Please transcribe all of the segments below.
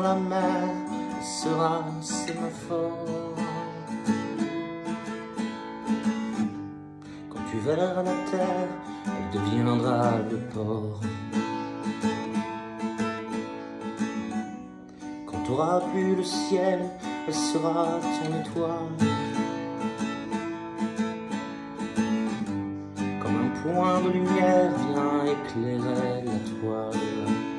la mer sera sémaphore. Quand tu verras la terre, elle deviendra le port. Quand tu auras plus le ciel, elle sera ton étoile. Comme un point de lumière vient éclairer la toile.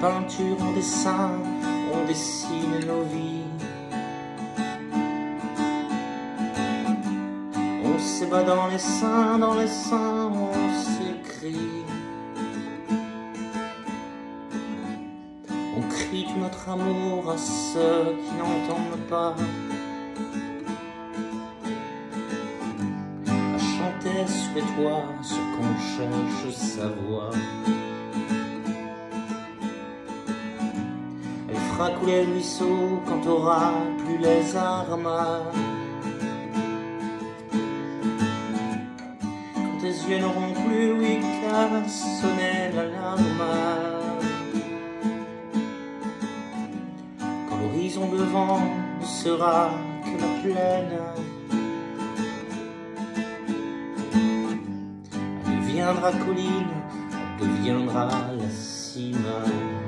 Peinture en dessin, on dessine nos vies. On s'ébat dans les seins, dans les seins, on s'écrit. On crie tout notre amour à ceux qui n'entendent pas. À chanter sur les ce qu'on cherche savoir. Quand t'auras plus les armes. Quand tes yeux n'auront plus, oui, qu'à sonner l'alarme. Quand l'horizon devant ne sera que la plaine. Elle deviendra colline, elle deviendra la cime.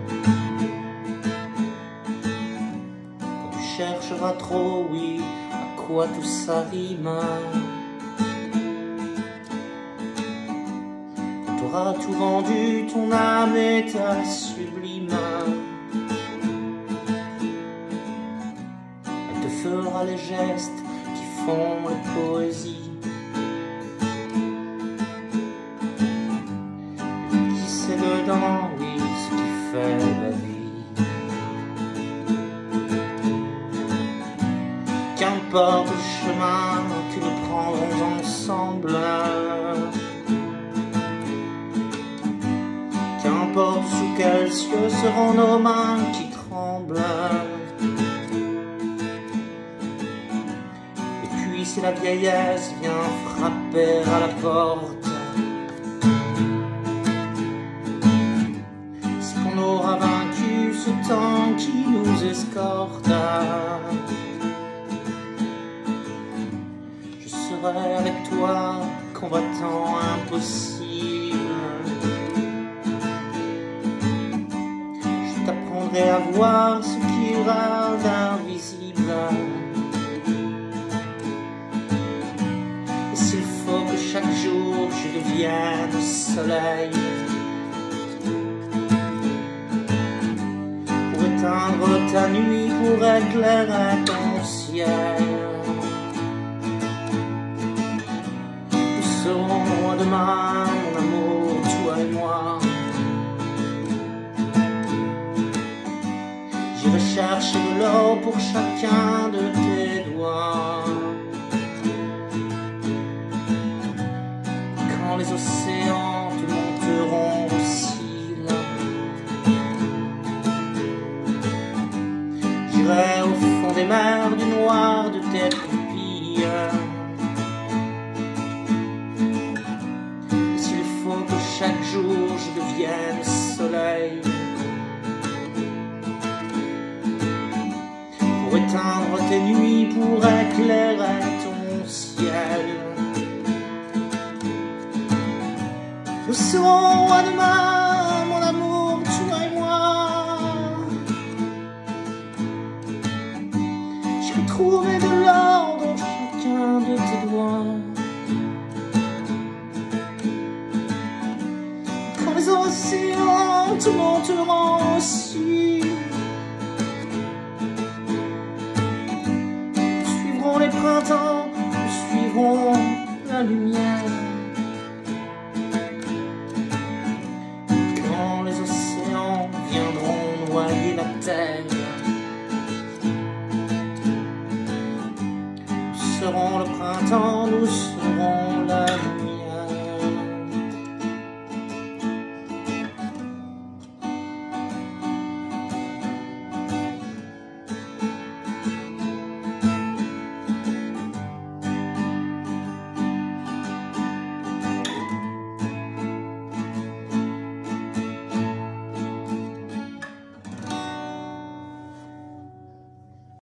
Trop, oui, à quoi tout ça rime. T'auras tout vendu, ton âme est ta sublime. Elle te fera les gestes qui font la poésie. Qu'importe le chemin que nous prendrons ensemble. Qu'importe sous quels cieux seront nos mains qui tremblent. Et puis si la vieillesse vient frapper à la porte C'est qu'on aura vaincu ce temps qui nous escorte avec toi, combattant impossible. Je t'apprendrai à voir ce qui ira d'invisible. Et s'il faut que chaque jour je devienne soleil, pour éteindre ta nuit, pour éclairer ton ciel. Demain, mon amour, toi et moi. J'irai chercher de l'or pour chacun de tes doigts. Quand les océans te monteront au ciel, j'irai au fond des mers du noir de tes pupilles. Jour je devienne soleil. Pour éteindre tes nuits, pour éclairer ton ciel. Nous serons à demain, mon amour, toi et moi. J'ai trouvé de l'or dans chacun de tes doigts si lentement te rancie. Suivront les printemps, nous suivrons la lumière. Quand les océans viendront noyer la terre, nous serons le printemps, nous serons